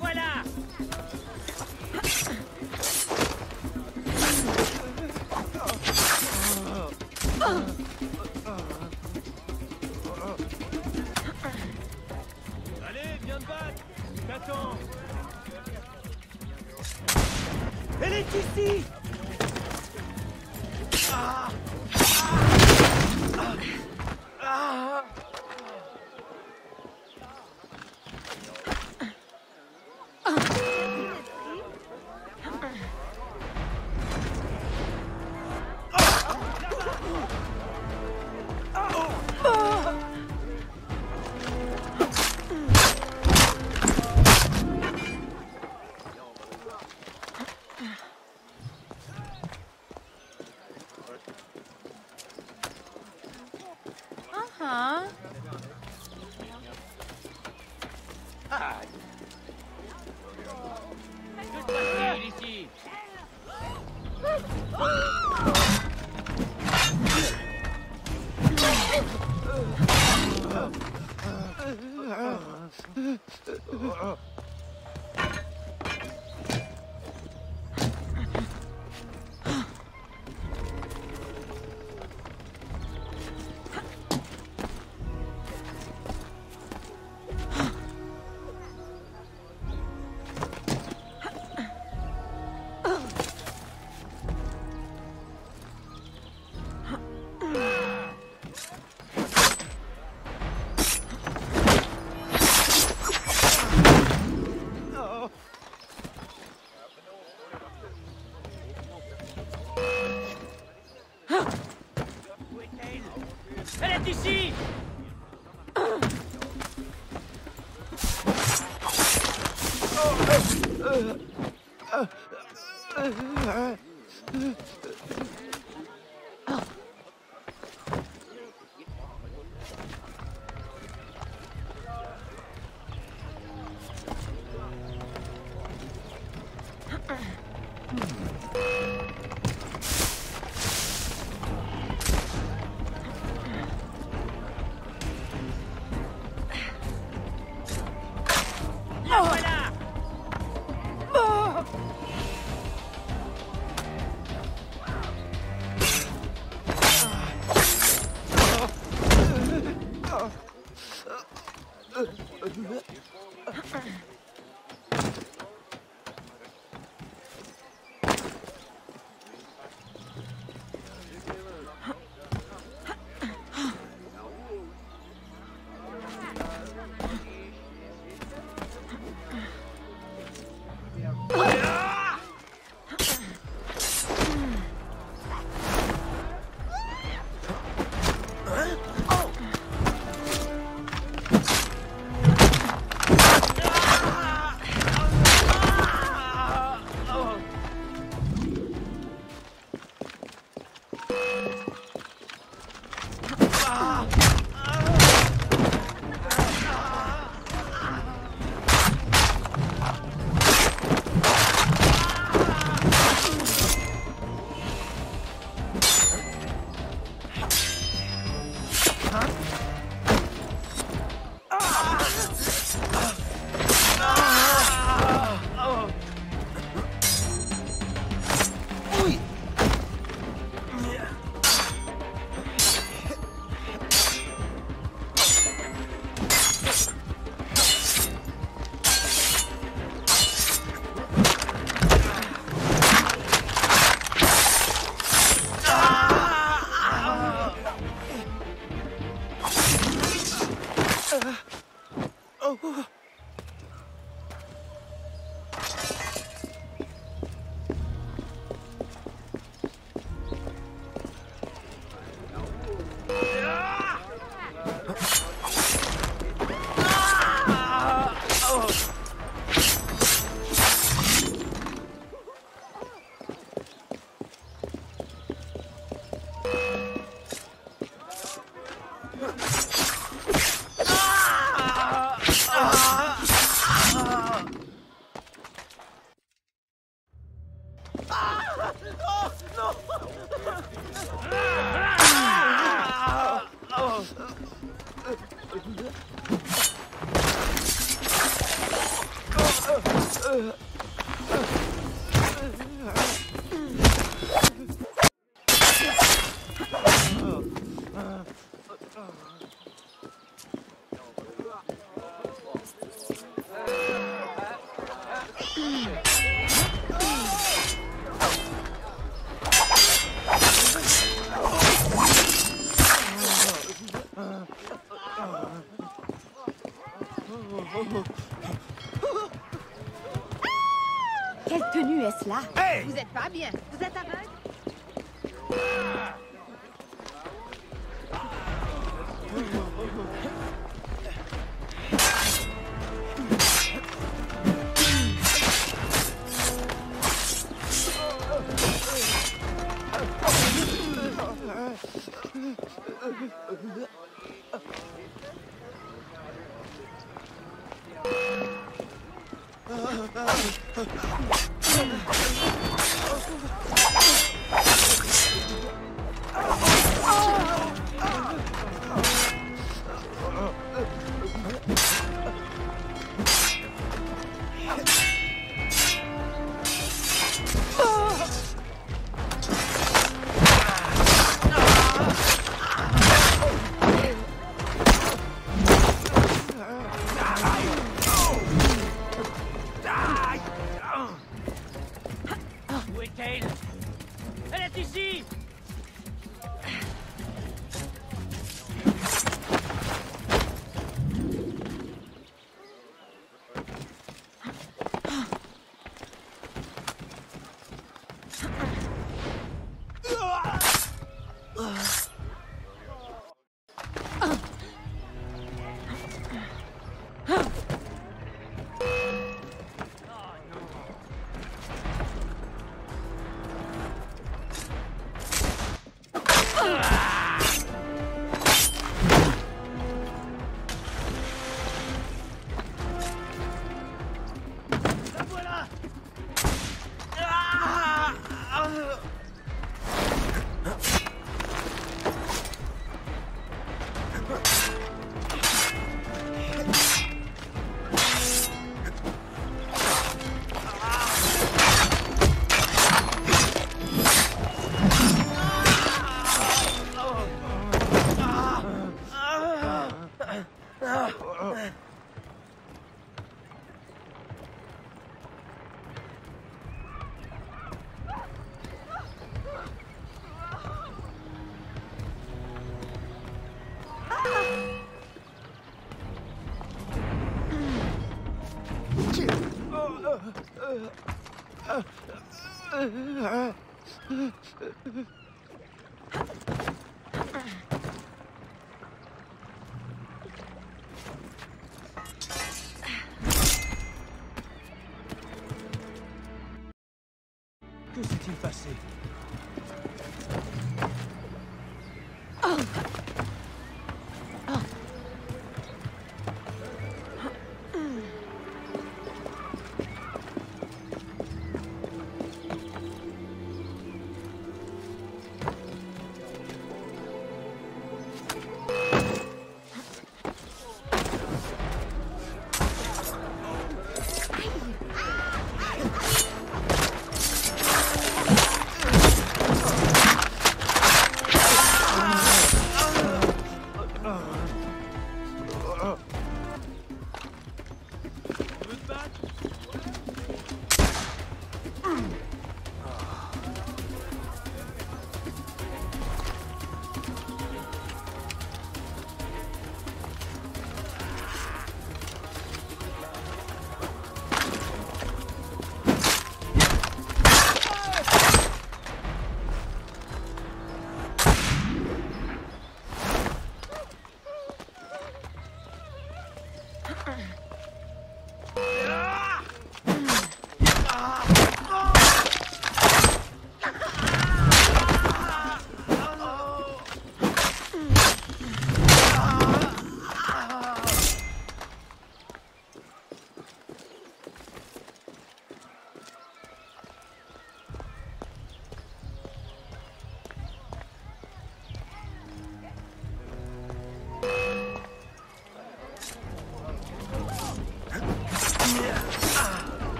voilà Facile Elle Quelle Hey Vous êtes pas bien. Vous êtes aveugle Que s'est-il passé?